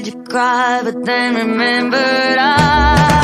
did you cry? But then remembered I.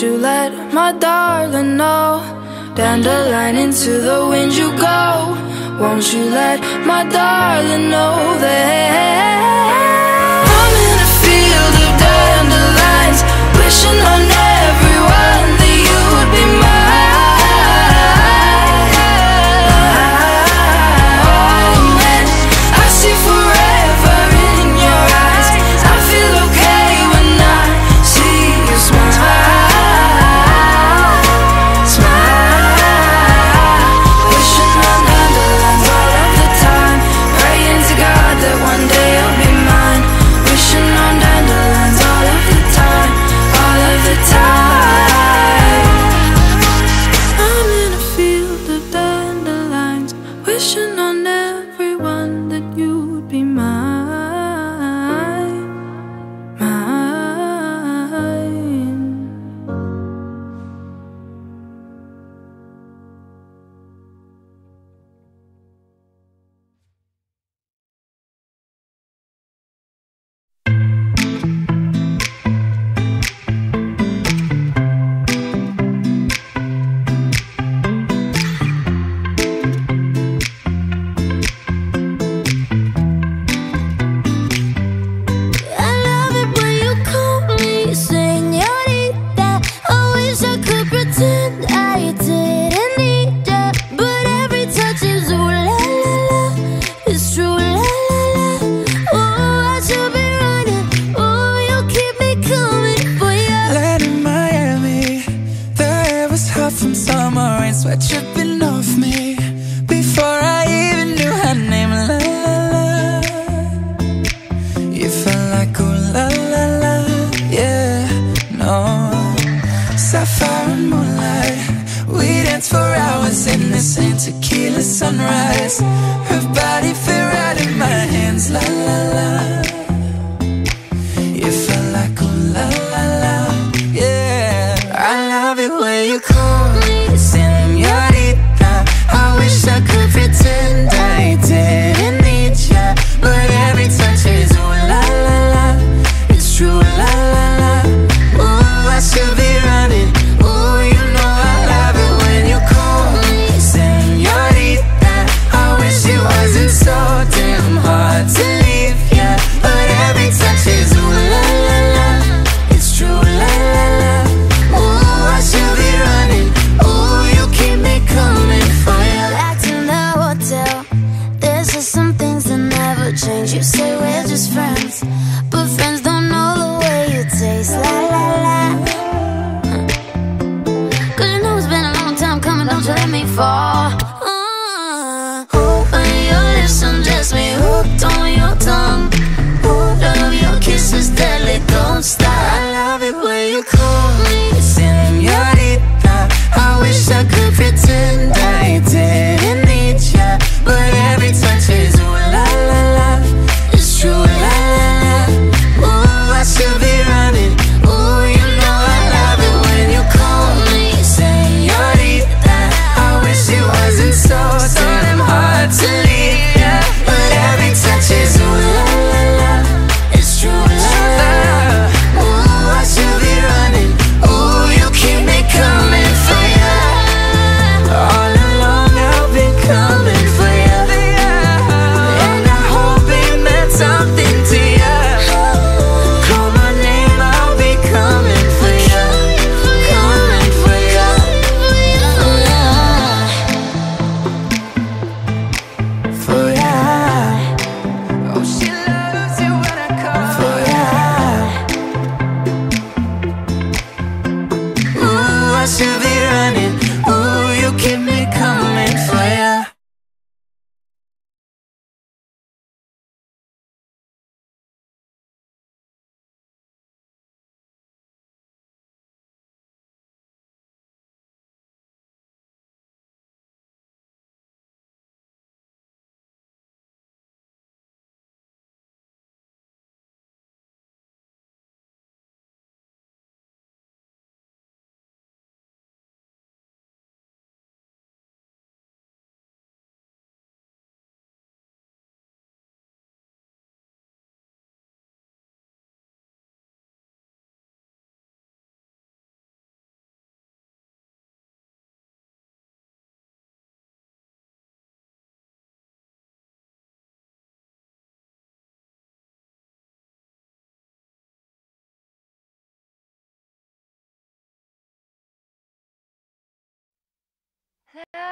You let my darling know? Dandelion into the wind you go. Won't you let my darling know that I'm in a field of dandelions Wishing on sweat dripping off me Before I even knew her name, la la la. You felt like, oh la la la, yeah, no. Sapphire and moonlight. We danced for hours in the same tequila sunrise. There